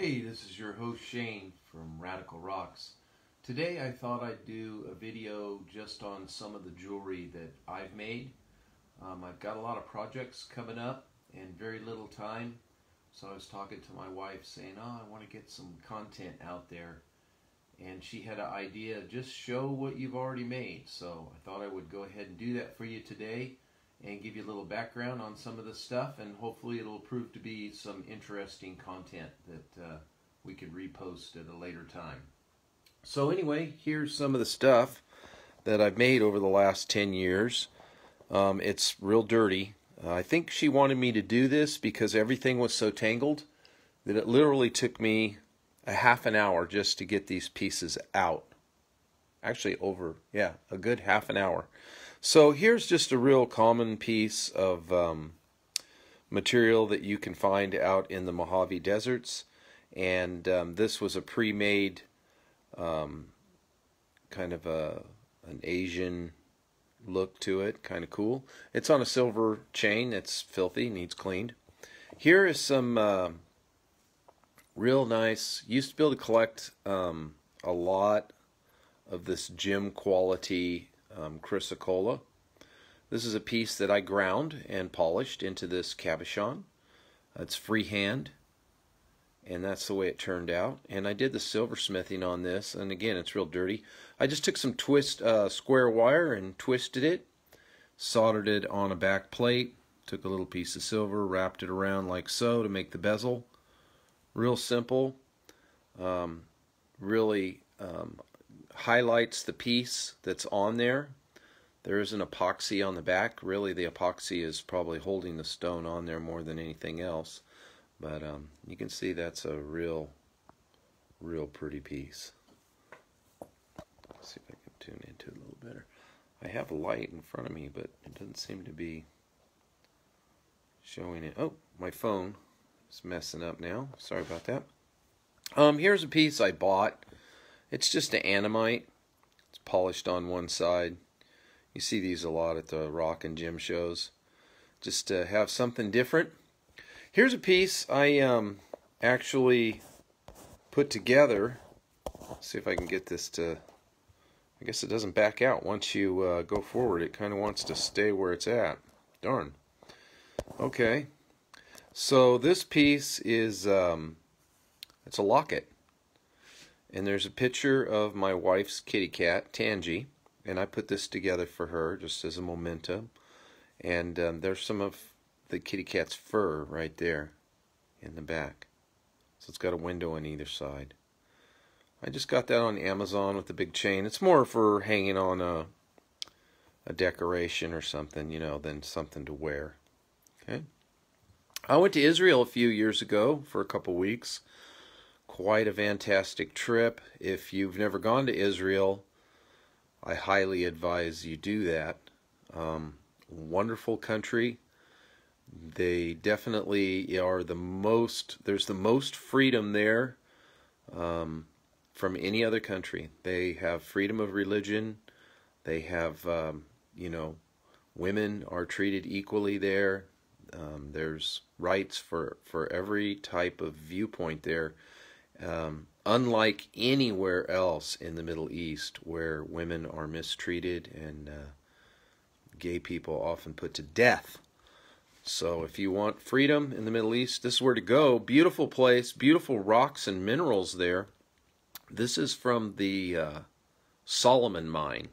Hey, this is your host Shane from Radical Rocks. Today I thought I'd do a video just on some of the jewelry that I've made. Um, I've got a lot of projects coming up and very little time. So I was talking to my wife saying, oh, I want to get some content out there. And she had an idea, just show what you've already made. So I thought I would go ahead and do that for you today and give you a little background on some of the stuff and hopefully it'll prove to be some interesting content that uh, we could repost at a later time. So anyway, here's some of the stuff that I've made over the last 10 years. Um, it's real dirty. Uh, I think she wanted me to do this because everything was so tangled that it literally took me a half an hour just to get these pieces out. Actually over, yeah, a good half an hour. So here's just a real common piece of um, material that you can find out in the Mojave deserts. And um, this was a pre-made um, kind of a an Asian look to it, kind of cool. It's on a silver chain. It's filthy, needs cleaned. Here is some uh, real nice. Used to be able to collect um, a lot of this gem quality um, chrysocolla. This is a piece that I ground and polished into this cabochon. It's freehand, and that's the way it turned out. And I did the silversmithing on this, and again, it's real dirty. I just took some twist uh, square wire and twisted it, soldered it on a back plate, took a little piece of silver, wrapped it around like so to make the bezel. Real simple. Um, really um, highlights the piece that's on there. There is an epoxy on the back. Really, the epoxy is probably holding the stone on there more than anything else. But um, you can see that's a real, real pretty piece. Let's see if I can tune into it a little better. I have a light in front of me, but it doesn't seem to be showing it. Oh, my phone is messing up now. Sorry about that. Um, here's a piece I bought it's just an ammonite. It's polished on one side. You see these a lot at the rock and gem shows. Just to have something different. Here's a piece I um, actually put together. Let's see if I can get this to... I guess it doesn't back out. Once you uh, go forward, it kind of wants to stay where it's at. Darn. Okay. So this piece is... Um, it's a locket. And there's a picture of my wife's kitty cat, Tangy, and I put this together for her just as a memento. And um, there's some of the kitty cat's fur right there in the back. So it's got a window on either side. I just got that on Amazon with the big chain. It's more for hanging on a a decoration or something, you know, than something to wear. Okay. I went to Israel a few years ago for a couple weeks quite a fantastic trip. If you've never gone to Israel, I highly advise you do that. Um, wonderful country. They definitely are the most, there's the most freedom there um, from any other country. They have freedom of religion. They have, um, you know, women are treated equally there. Um, there's rights for, for every type of viewpoint there. Um, unlike anywhere else in the Middle East where women are mistreated and uh, gay people often put to death. So if you want freedom in the Middle East, this is where to go. Beautiful place, beautiful rocks and minerals there. This is from the uh, Solomon mine.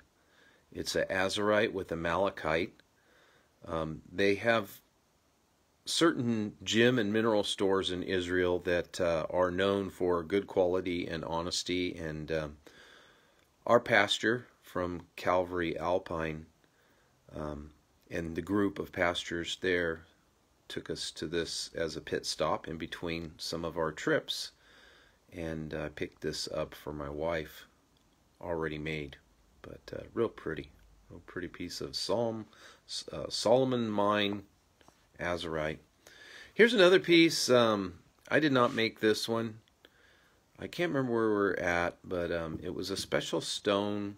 It's a azurite with a malachite. Um, they have certain gem and mineral stores in Israel that uh, are known for good quality and honesty. And um, our pastor from Calvary Alpine um, and the group of pastors there took us to this as a pit stop in between some of our trips. And I uh, picked this up for my wife, already made, but uh, real pretty. Real pretty piece of Psalm, uh, Solomon Mine azurite. Here's another piece. Um, I did not make this one. I can't remember where we're at, but um, it was a special stone.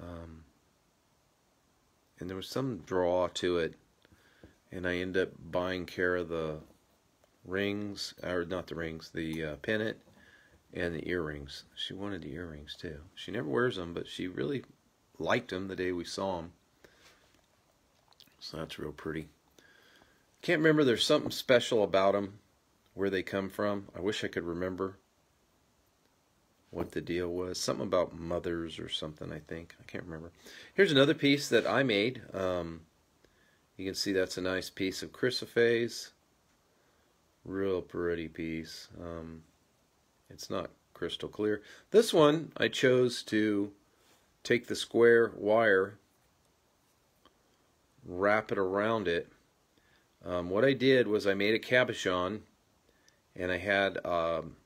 Um, and there was some draw to it. And I ended up buying care of the rings, or not the rings, the uh, pennant and the earrings. She wanted the earrings too. She never wears them, but she really liked them the day we saw them. So that's real pretty. Can't remember. There's something special about them, where they come from. I wish I could remember what the deal was. Something about mothers or something, I think. I can't remember. Here's another piece that I made. Um, you can see that's a nice piece of chrysoprase. Real pretty piece. Um, it's not crystal clear. This one, I chose to take the square wire, wrap it around it. Um, what I did was I made a cabochon, and I had um,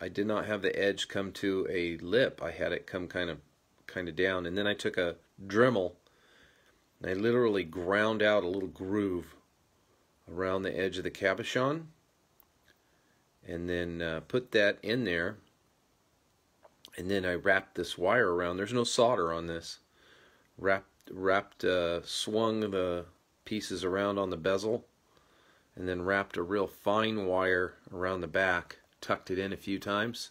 I did not have the edge come to a lip. I had it come kind of kind of down, and then I took a Dremel and I literally ground out a little groove around the edge of the cabochon, and then uh, put that in there. And then I wrapped this wire around. There's no solder on this. Wrapped, wrapped, uh, swung the pieces around on the bezel and then wrapped a real fine wire around the back, tucked it in a few times,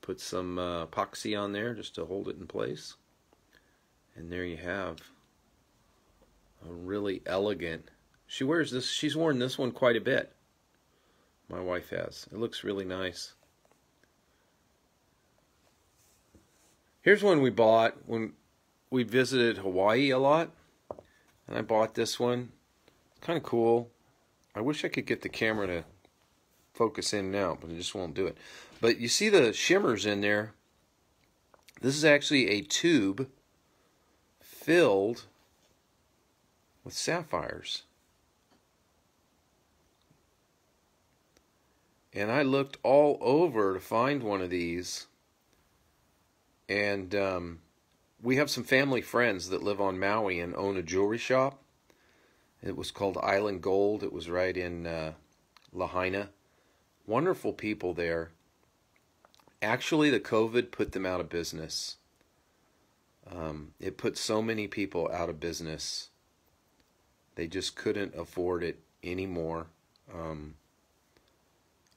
put some uh, epoxy on there just to hold it in place. And there you have a really elegant. She wears this, she's worn this one quite a bit. My wife has. It looks really nice. Here's one we bought when we visited Hawaii a lot. And I bought this one. It's kind of cool. I wish I could get the camera to focus in now, but it just won't do it. But you see the shimmers in there. This is actually a tube filled with sapphires. And I looked all over to find one of these. And um, we have some family friends that live on Maui and own a jewelry shop. It was called Island Gold. It was right in uh, Lahaina. Wonderful people there. Actually, the COVID put them out of business. Um, it put so many people out of business. They just couldn't afford it anymore. Um,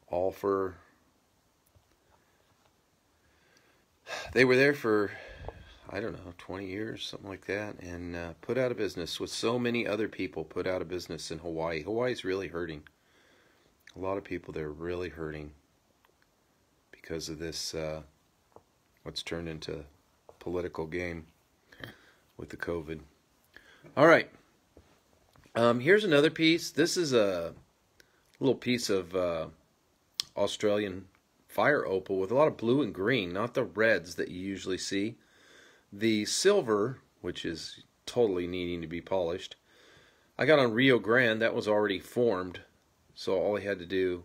all for. They were there for I don't know, 20 years, something like that, and uh, put out of business with so many other people put out of business in Hawaii. Hawaii's really hurting. A lot of people there really hurting because of this, uh, what's turned into political game with the COVID. All right. Um, here's another piece. This is a little piece of uh, Australian fire opal with a lot of blue and green, not the reds that you usually see. The silver, which is totally needing to be polished, I got on Rio Grande. That was already formed, so all I had to do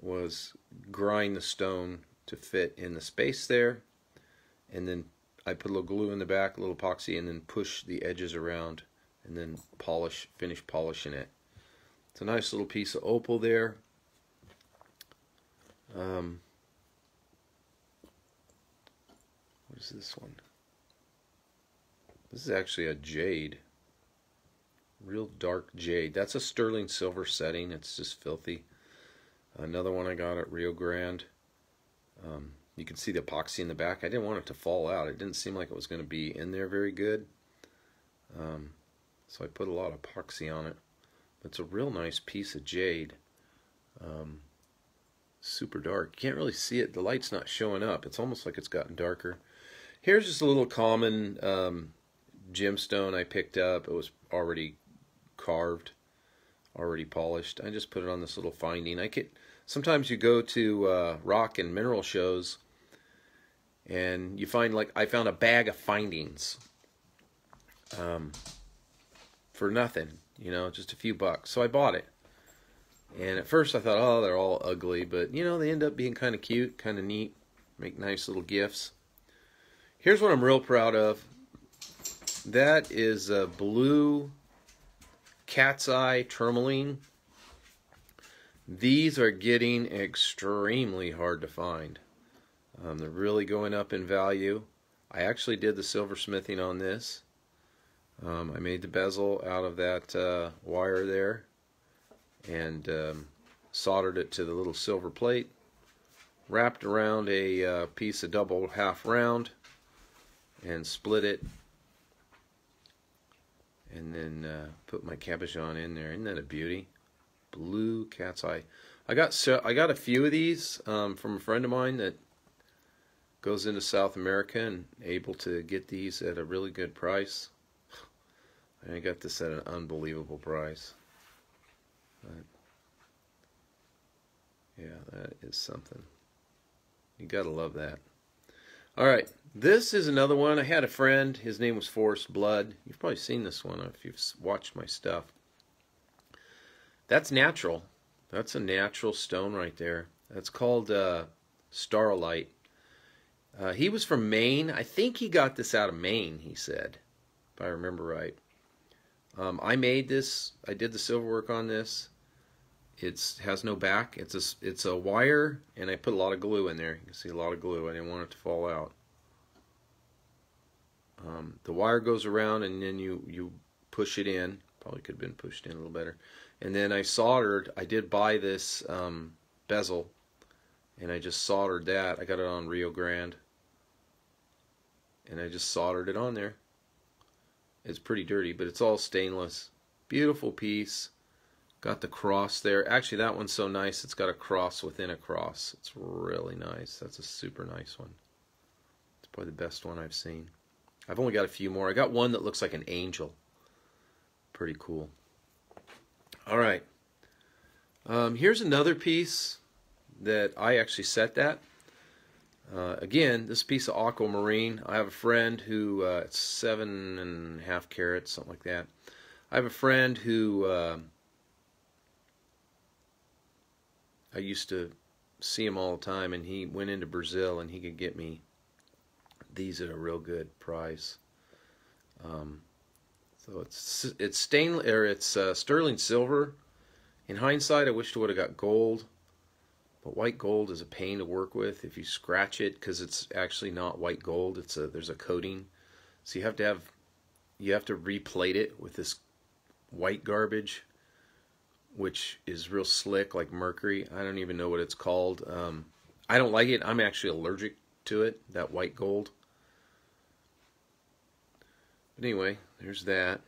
was grind the stone to fit in the space there, and then I put a little glue in the back, a little epoxy, and then push the edges around, and then polish, finish polishing it. It's a nice little piece of opal there. Um, what is this one? This is actually a jade. Real dark jade. That's a sterling silver setting. It's just filthy. Another one I got at Rio Grande. Um, you can see the epoxy in the back. I didn't want it to fall out. It didn't seem like it was going to be in there very good. Um, so I put a lot of epoxy on it. It's a real nice piece of jade. Um, super dark. You can't really see it. The light's not showing up. It's almost like it's gotten darker. Here's just a little common um, gemstone I picked up. It was already carved, already polished. I just put it on this little finding. I could sometimes you go to uh, rock and mineral shows and you find like I found a bag of findings um, for nothing, you know, just a few bucks. So I bought it. And at first I thought, oh, they're all ugly, but you know, they end up being kind of cute, kind of neat, make nice little gifts. Here's what I'm real proud of. That is a blue cat's eye tourmaline. These are getting extremely hard to find. Um, they're really going up in value. I actually did the silversmithing on this. Um, I made the bezel out of that uh, wire there and um, soldered it to the little silver plate, wrapped around a uh, piece of double half round, and split it, and then uh, put my cabochon in there. Isn't that a beauty? Blue cat's eye. I got so I got a few of these um, from a friend of mine that goes into South America and able to get these at a really good price. I got this at an unbelievable price. But yeah, that is something. You gotta love that. All right, this is another one. I had a friend. His name was Forrest Blood. You've probably seen this one if you've watched my stuff. That's natural. That's a natural stone right there. That's called uh, staurolite. Uh, he was from Maine. I think he got this out of Maine, he said, if I remember right. Um, I made this. I did the silver work on this. It has no back. It's a it's a wire, and I put a lot of glue in there. You can see a lot of glue. I didn't want it to fall out. Um, the wire goes around, and then you you push it in. Probably could have been pushed in a little better. And then I soldered. I did buy this um, bezel, and I just soldered that. I got it on Rio Grande, and I just soldered it on there. It's pretty dirty, but it's all stainless. Beautiful piece. Got the cross there. Actually, that one's so nice. It's got a cross within a cross. It's really nice. That's a super nice one. It's probably the best one I've seen. I've only got a few more. I got one that looks like an angel. Pretty cool. All right. Um, here's another piece that I actually set that. Uh, again, this piece of aquamarine, I have a friend who, uh, it's seven and a half carats, something like that. I have a friend who uh, I used to see him all the time, and he went into Brazil and he could get me these at a real good price. Um, so it's it's stainless or it's uh, sterling silver. In hindsight, I wish I would have got gold. But white gold is a pain to work with if you scratch it because it's actually not white gold. It's a there's a coating, so you have to have you have to replate it with this white garbage, which is real slick like mercury. I don't even know what it's called. Um, I don't like it. I'm actually allergic to it. That white gold. But anyway, there's that.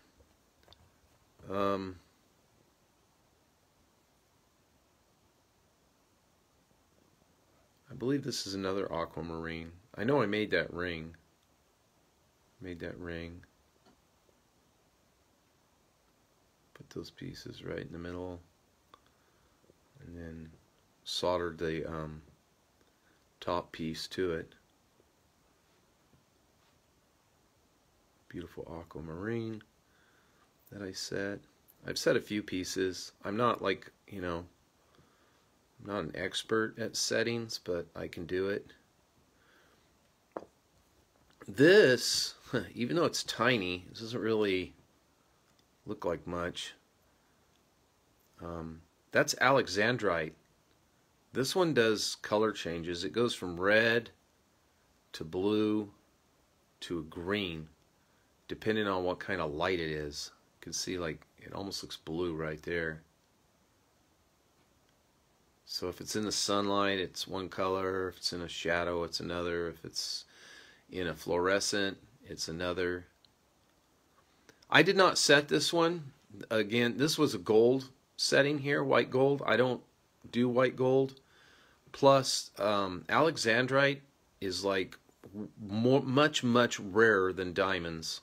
Um, I believe this is another aquamarine. I know I made that ring. Made that ring. Put those pieces right in the middle. And then soldered the um, top piece to it. Beautiful aquamarine that I set. I've set a few pieces. I'm not like, you know, I'm not an expert at settings, but I can do it. This, even though it's tiny, this doesn't really look like much. Um, that's alexandrite. This one does color changes. It goes from red to blue to a green, depending on what kind of light it is. You can see like it almost looks blue right there. So if it's in the sunlight, it's one color. If it's in a shadow, it's another. If it's in a fluorescent, it's another. I did not set this one. Again, this was a gold setting here, white gold. I don't do white gold. Plus, um, alexandrite is like more, much, much rarer than diamonds.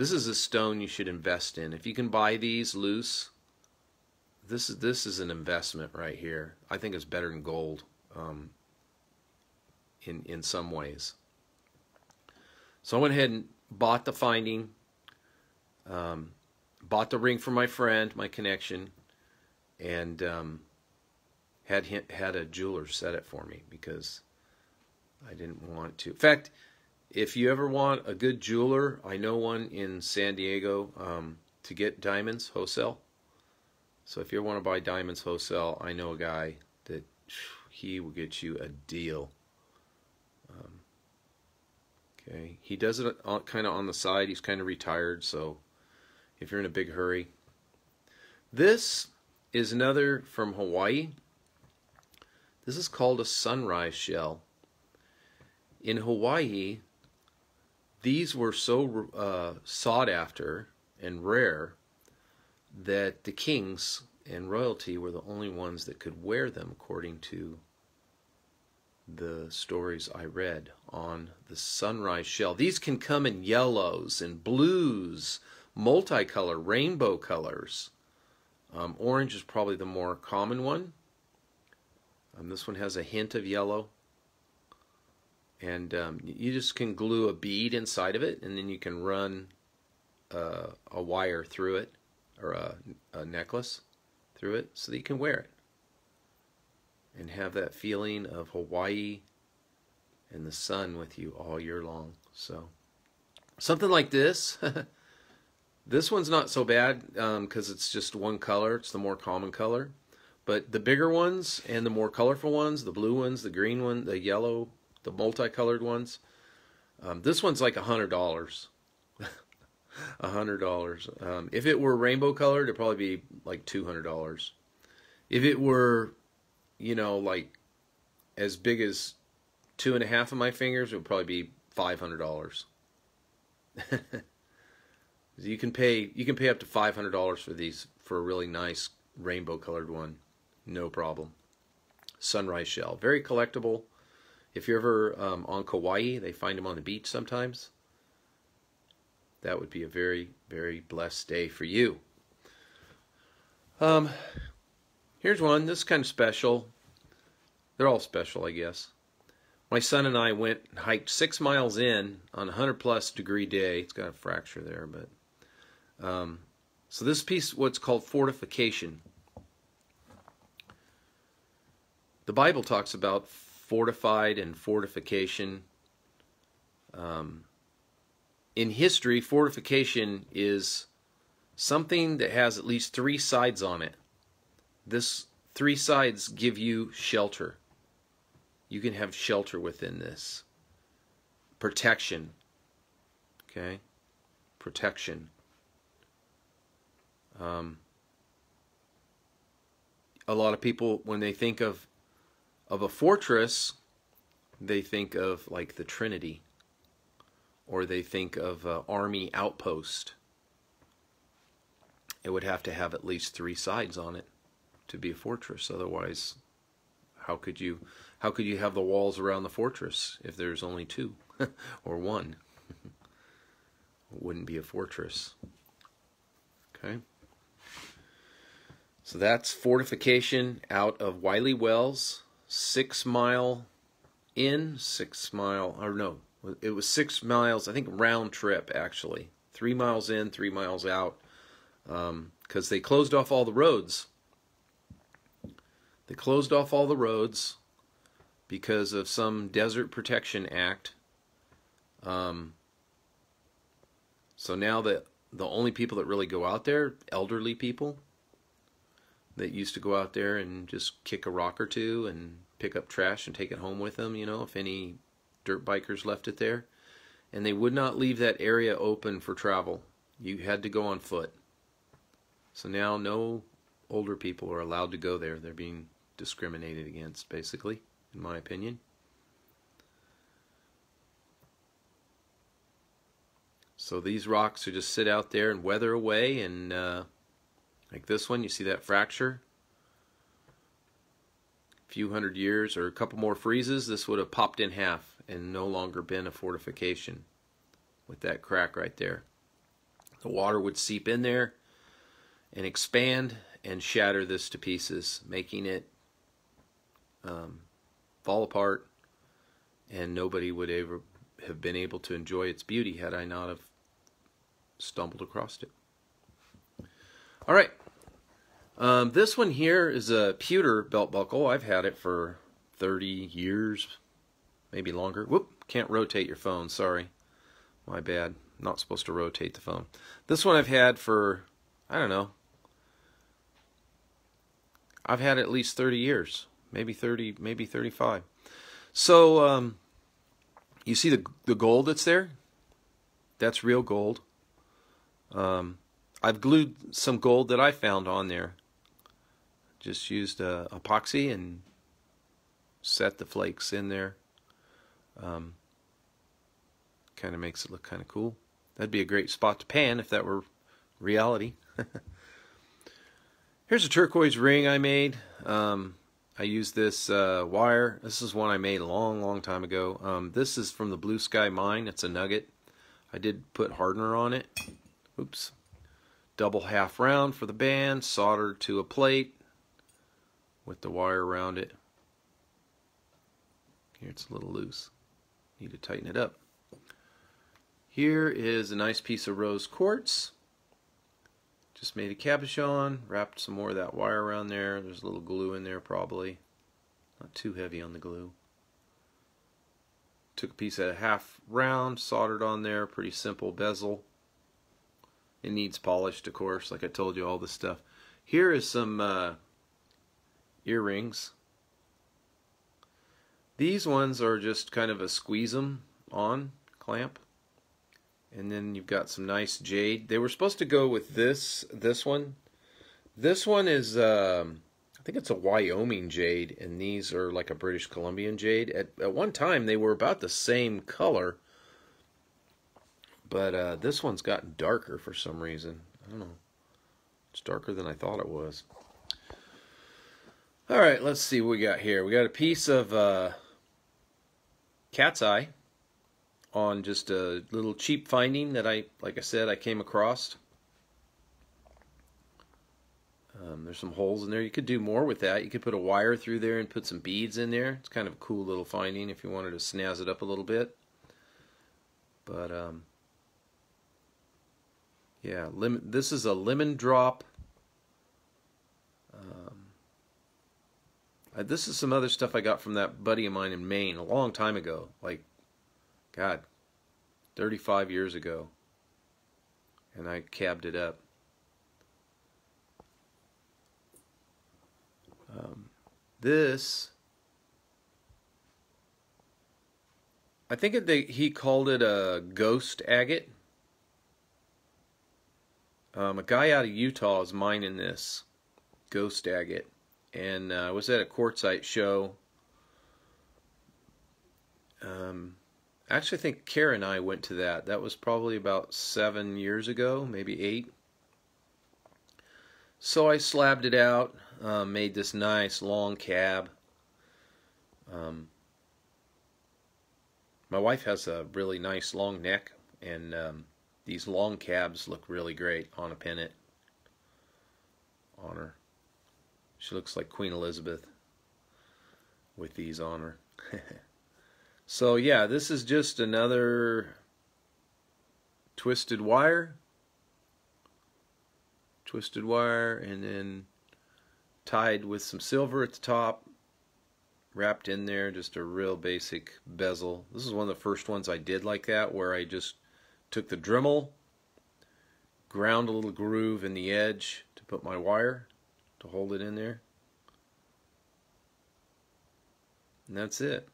This is a stone you should invest in. If you can buy these loose, this is this is an investment right here. I think it's better than gold um, in in some ways. So I went ahead and bought the finding, um, bought the ring for my friend, my connection, and um, had had a jeweler set it for me because I didn't want to. In fact, if you ever want a good jeweler, I know one in San Diego um, to get diamonds wholesale. So if you want to buy diamonds wholesale, I know a guy that he will get you a deal. Um, okay, he does it kind of on the side. He's kind of retired, so if you're in a big hurry, this is another from Hawaii. This is called a sunrise shell. In Hawaii, these were so uh, sought after and rare that the kings and royalty were the only ones that could wear them, according to the stories I read on the sunrise shell. These can come in yellows and blues, multicolor, rainbow colors. Um, orange is probably the more common one. Um, this one has a hint of yellow. And um, you just can glue a bead inside of it, and then you can run uh, a wire through it, or a, a necklace through it, so that you can wear it and have that feeling of Hawaii and the sun with you all year long. So, something like this. this one's not so bad because um, it's just one color. It's the more common color. But the bigger ones and the more colorful ones, the blue ones, the green one, the yellow, the multicolored ones, um, this one's like a hundred dollars. A hundred dollars. Um, if it were rainbow colored, it'd probably be like two hundred dollars. If it were you know, like as big as two and a half of my fingers, it would probably be five hundred dollars. you can pay you can pay up to five hundred dollars for these for a really nice rainbow colored one, no problem. Sunrise shell, very collectible. If you're ever um, on Kauai, they find them on the beach sometimes. That would be a very very blessed day for you. Um, Here's one. This is kind of special. They're all special, I guess. My son and I went and hiked six miles in on a 100 plus degree day. It's got a fracture there, but. Um, so this piece, what's called fortification. The Bible talks about fortified and fortification. Um, in history, fortification is something that has at least three sides on it. This three sides give you shelter. You can have shelter within this. Protection. Okay? Protection. Um, a lot of people, when they think of of a fortress, they think of like the Trinity, or they think of an army outpost. It would have to have at least three sides on it to be a fortress. Otherwise, how could you how could you have the walls around the fortress if there's only two or one? it wouldn't be a fortress. Okay. So that's fortification out of Wiley Wells, six mile in, six mile, or no, it was six miles, I think round trip actually. Three miles in, three miles out, because um, they closed off all the roads they closed off all the roads because of some Desert Protection Act. Um, so now that the only people that really go out there, elderly people that used to go out there and just kick a rock or two and pick up trash and take it home with them, you know, if any dirt bikers left it there. And they would not leave that area open for travel. You had to go on foot. So now no older people are allowed to go there. They're being discriminated against, basically, in my opinion. So these rocks are just sit out there and weather away, and uh, like this one, you see that fracture? A few hundred years or a couple more freezes, this would have popped in half and no longer been a fortification with that crack right there. The water would seep in there and expand and shatter this to pieces, making it um, fall apart, and nobody would ever have been able to enjoy its beauty had I not have stumbled across it. All right. Um, this one here is a pewter belt buckle. I've had it for 30 years, maybe longer. Whoop, can't rotate your phone, sorry. My bad. Not supposed to rotate the phone. This one I've had for, I don't know, I've had at least 30 years maybe 30, maybe 35. So um, you see the the gold that's there? That's real gold. Um, I've glued some gold that I found on there. Just used uh, epoxy and set the flakes in there. Um, kind of makes it look kind of cool. That'd be a great spot to pan if that were reality. Here's a turquoise ring I made. Um, I used this uh, wire. This is one I made a long, long time ago. Um, this is from the Blue Sky Mine. It's a nugget. I did put hardener on it. Oops. Double half round for the band, soldered to a plate with the wire around it. Here it's a little loose. Need to tighten it up. Here is a nice piece of rose quartz. Just made a cabochon, wrapped some more of that wire around there. There's a little glue in there probably. Not too heavy on the glue. Took a piece of half round, soldered on there, pretty simple bezel. It needs polished, of course, like I told you, all this stuff. Here is some uh, earrings. These ones are just kind of a squeeze them on clamp. And then you've got some nice jade. They were supposed to go with this this one. This one is um, I think it's a Wyoming jade, and these are like a British Columbian jade. At at one time they were about the same color, but uh, this one's gotten darker for some reason. I don't know. It's darker than I thought it was. All right, let's see what we got here. We got a piece of uh, cat's eye on just a little cheap finding that I, like I said, I came across. Um, there's some holes in there. You could do more with that. You could put a wire through there and put some beads in there. It's kind of a cool little finding if you wanted to snazz it up a little bit. But, um, yeah, this is a lemon drop. Um, uh, this is some other stuff I got from that buddy of mine in Maine a long time ago. Like God, 35 years ago. And I cabbed it up. Um, this, I think it, they, he called it a ghost agate. Um, a guy out of Utah is mining this ghost agate. And uh, I was at a Quartzsite show. Um, Actually, I think Kara and I went to that. That was probably about seven years ago, maybe eight. So I slabbed it out, um, made this nice long cab. Um, my wife has a really nice long neck, and um, these long cabs look really great on a pennant on her. She looks like Queen Elizabeth with these on her. So yeah, this is just another twisted wire. Twisted wire and then tied with some silver at the top. Wrapped in there, just a real basic bezel. This is one of the first ones I did like that where I just took the Dremel, ground a little groove in the edge to put my wire to hold it in there. And that's it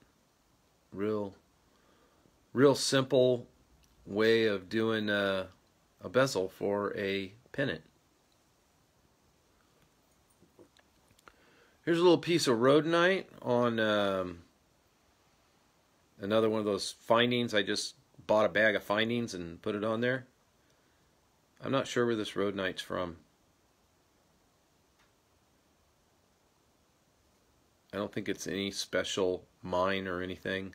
real real simple way of doing a, a bezel for a pennant. Here's a little piece of rhodonite on um, another one of those findings. I just bought a bag of findings and put it on there. I'm not sure where this rhodonite's from. I don't think it's any special mine or anything.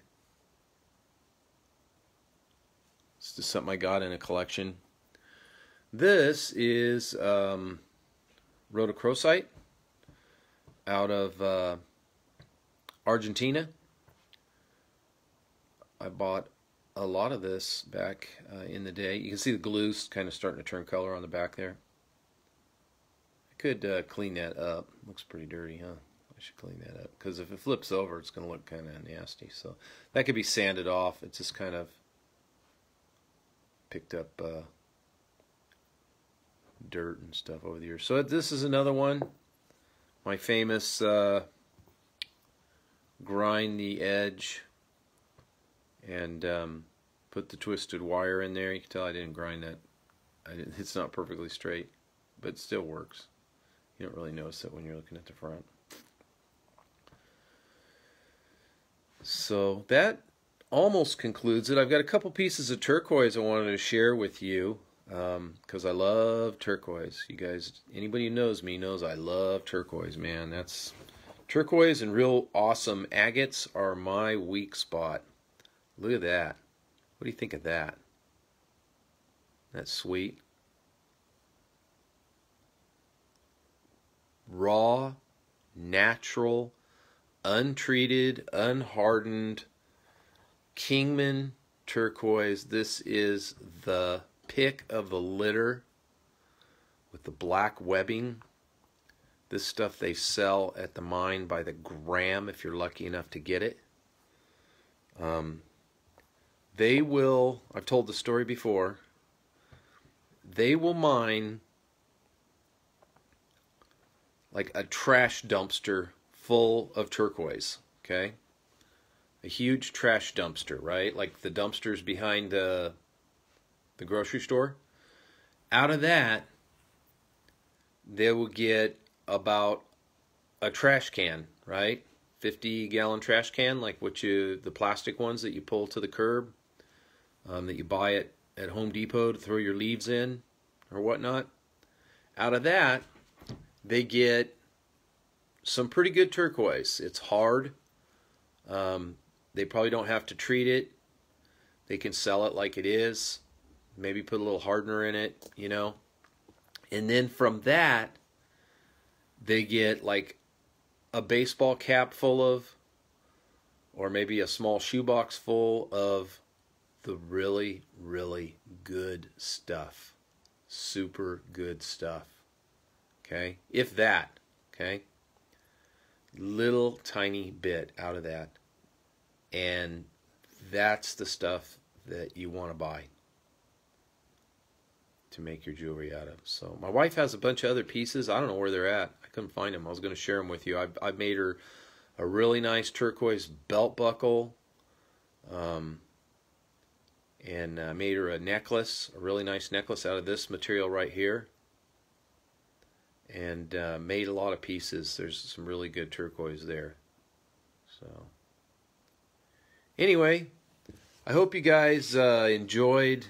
It's just something I got in a collection. This is um, rhodochrosite out of uh, Argentina. I bought a lot of this back uh, in the day. You can see the glue's kind of starting to turn color on the back there. I could uh, clean that up. Looks pretty dirty, huh? I should clean that up because if it flips over, it's going to look kind of nasty. So that could be sanded off. It's just kind of picked up uh, dirt and stuff over the years. So this is another one. My famous uh, grind the edge and um, put the twisted wire in there. You can tell I didn't grind that. Didn't, it's not perfectly straight, but it still works. You don't really notice it when you're looking at the front. So that almost concludes it. I've got a couple pieces of turquoise I wanted to share with you because um, I love turquoise. You guys, anybody who knows me knows I love turquoise, man. That's turquoise and real awesome agates are my weak spot. Look at that. What do you think of that? That's sweet. Raw, natural, untreated, unhardened Kingman turquoise. This is the pick of the litter with the black webbing. This stuff they sell at the mine by the gram if you're lucky enough to get it. Um, they will, I've told the story before, they will mine like a trash dumpster full of turquoise, okay? A huge trash dumpster, right? Like the dumpsters behind the the grocery store. Out of that, they will get about a trash can, right? 50 gallon trash can, like what you, the plastic ones that you pull to the curb, um, that you buy at, at Home Depot to throw your leaves in or whatnot. Out of that, they get some pretty good turquoise. It's hard. Um, they probably don't have to treat it. They can sell it like it is maybe put a little hardener in it, you know. And then from that, they get like a baseball cap full of, or maybe a small shoebox full of the really, really good stuff. Super good stuff. Okay? If that, okay? Little tiny bit out of that. And that's the stuff that you want to buy to make your jewelry out of. So my wife has a bunch of other pieces. I don't know where they're at. I couldn't find them. I was going to share them with you. I I made her a really nice turquoise belt buckle. Um, and I made her a necklace, a really nice necklace out of this material right here. And uh, made a lot of pieces. There's some really good turquoise there. So, anyway, I hope you guys uh, enjoyed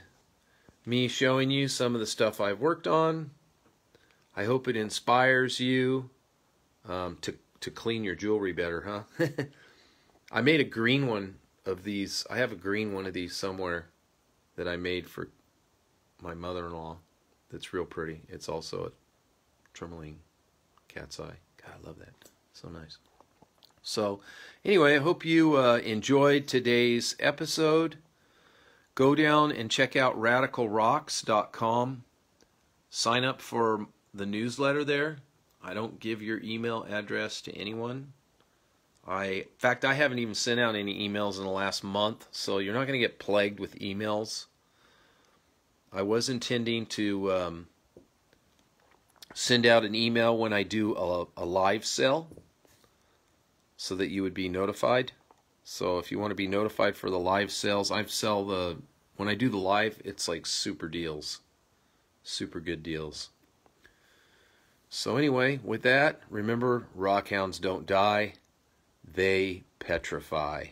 me showing you some of the stuff I've worked on. I hope it inspires you um, to to clean your jewelry better, huh? I made a green one of these. I have a green one of these somewhere that I made for my mother-in-law. That's real pretty. It's also a tourmaline cat's eye. God, I love that. So nice. So, anyway, I hope you uh, enjoyed today's episode. Go down and check out radicalrocks.com. Sign up for the newsletter there. I don't give your email address to anyone. I, in fact, I haven't even sent out any emails in the last month, so you're not going to get plagued with emails. I was intending to um, send out an email when I do a, a live sale so that you would be notified. So if you want to be notified for the live sales, I sell the when I do the live, it's like super deals. Super good deals. So anyway, with that, remember rockhounds don't die, they petrify.